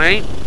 right?